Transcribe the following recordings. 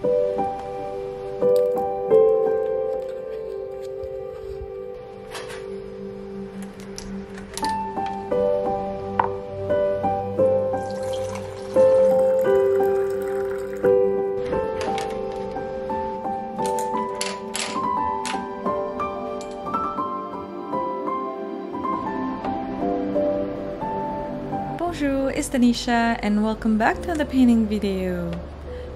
Bonjour, it's Dhanisha and welcome back to another painting video.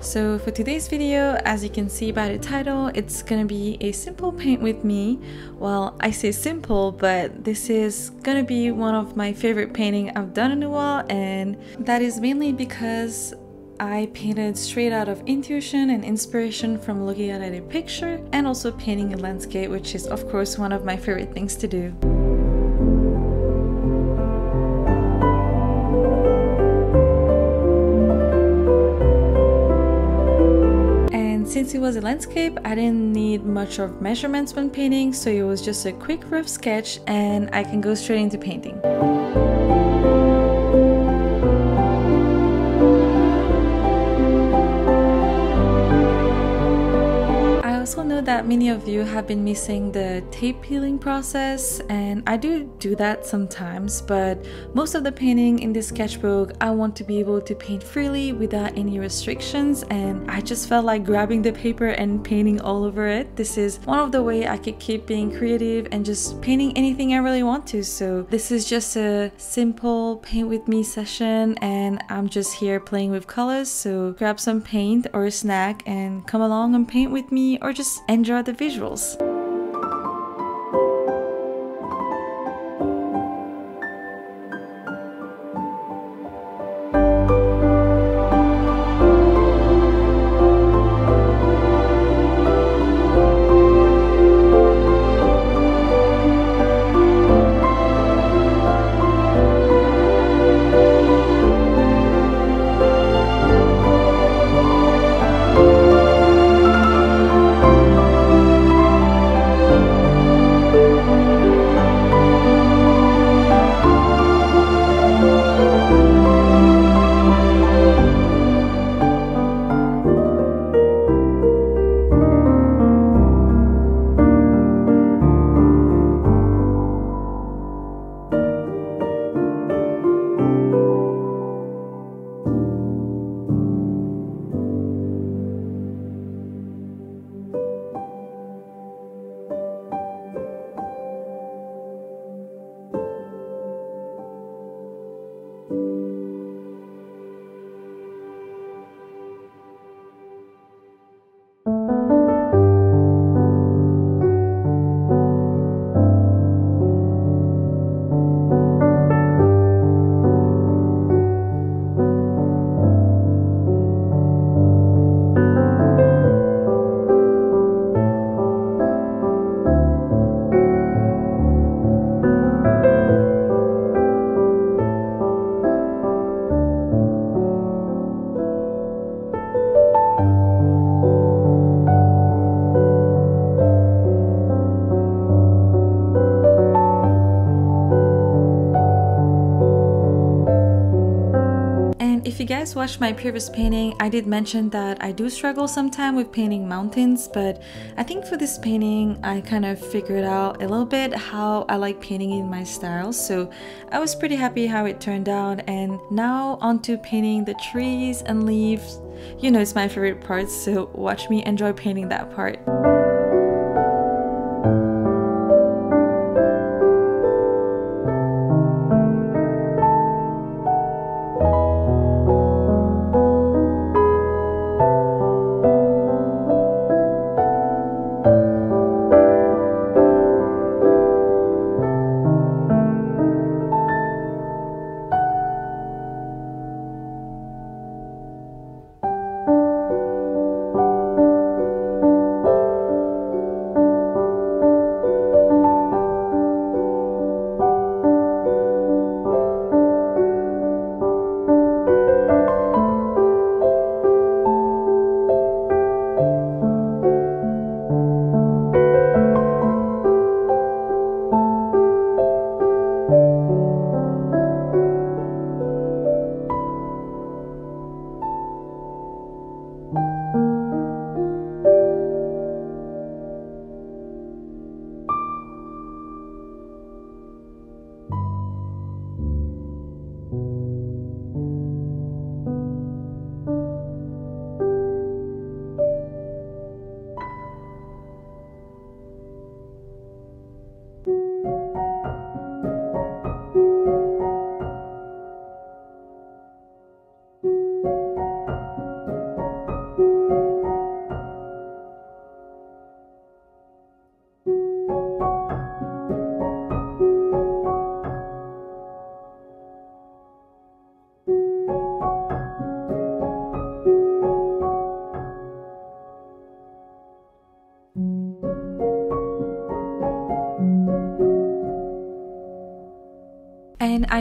So for today's video, as you can see by the title, it's gonna be a simple paint with me. Well, I say simple, but this is gonna be one of my favorite painting I've done in a while and that is mainly because I painted straight out of intuition and inspiration from looking at a picture and also painting a landscape, which is of course one of my favorite things to do. Since it was a landscape, I didn't need much of measurements when painting, so it was just a quick rough sketch and I can go straight into painting. That many of you have been missing the tape peeling process and I do do that sometimes but most of the painting in this sketchbook I want to be able to paint freely without any restrictions and I just felt like grabbing the paper and painting all over it. This is one of the way I could keep being creative and just painting anything I really want to so this is just a simple paint with me session and I'm just here playing with colors so grab some paint or a snack and come along and paint with me or just enjoy the visuals. You guys watched my previous painting, I did mention that I do struggle sometimes with painting mountains, but I think for this painting, I kind of figured out a little bit how I like painting in my style, so I was pretty happy how it turned out, and now onto painting the trees and leaves. You know it's my favorite part, so watch me enjoy painting that part.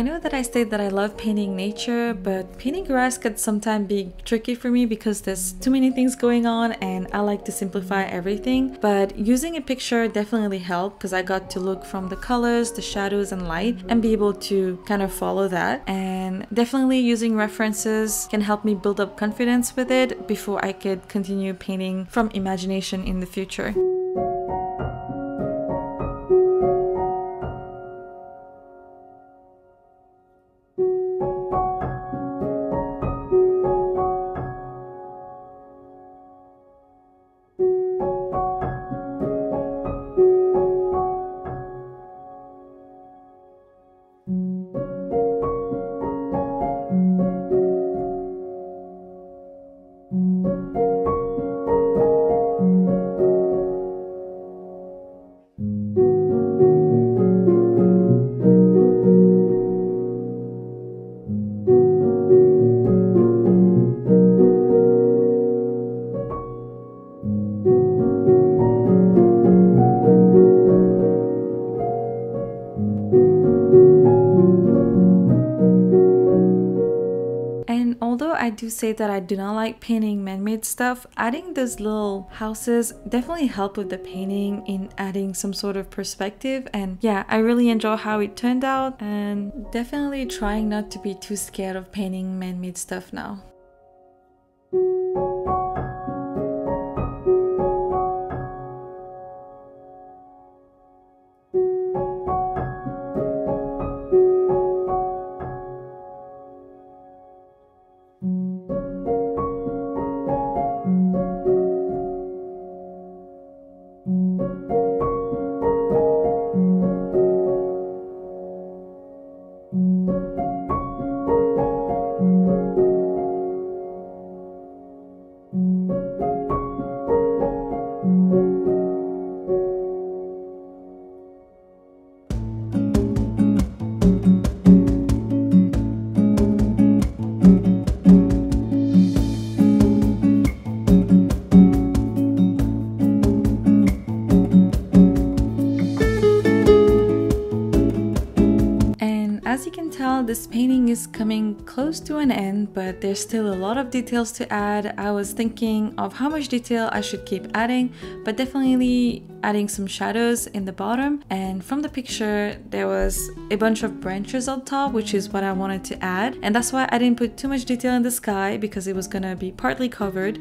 I know that I state that I love painting nature, but painting grass could sometimes be tricky for me because there's too many things going on and I like to simplify everything. But using a picture definitely helped because I got to look from the colors, the shadows and light and be able to kind of follow that. And definitely using references can help me build up confidence with it before I could continue painting from imagination in the future. Do say that I do not like painting man-made stuff, adding those little houses definitely help with the painting in adding some sort of perspective. And yeah, I really enjoy how it turned out. And definitely trying not to be too scared of painting man-made stuff now. This painting is coming close to an end, but there's still a lot of details to add. I was thinking of how much detail I should keep adding, but definitely adding some shadows in the bottom. And from the picture, there was a bunch of branches on top, which is what I wanted to add. And that's why I didn't put too much detail in the sky because it was gonna be partly covered.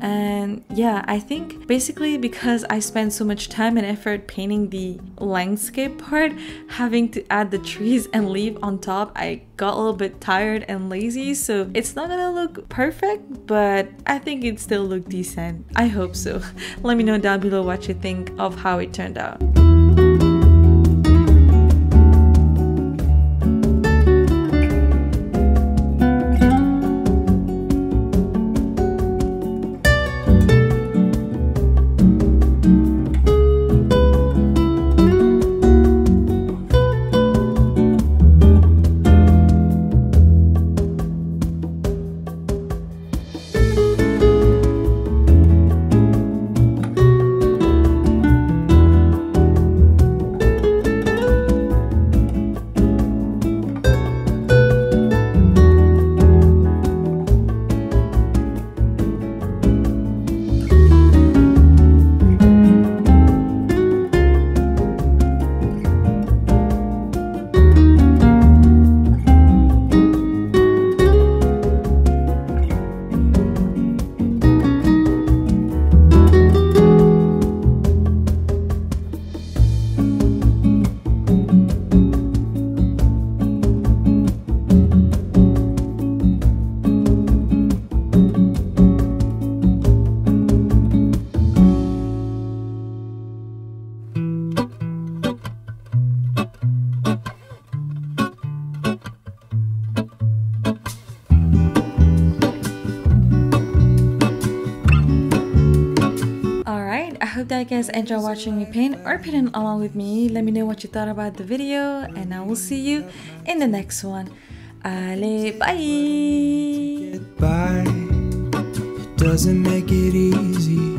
And yeah, I think basically because I spent so much time and effort painting the landscape part, having to add the trees and leaf on top, I got a little bit tired and lazy. So it's not gonna look perfect, but I think it still looked decent. I hope so. Let me know down below what you think of how it turned out. Hope that you guys enjoy watching me paint or painting along with me. Let me know what you thought about the video and I will see you in the next one. Allez, bye! Doesn't make it easy.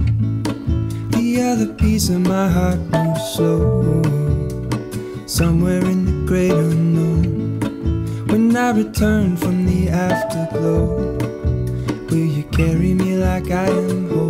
The other piece of my heart moves slow. Somewhere in the great unknown. When I return from the afterglow, will you carry me like I am whole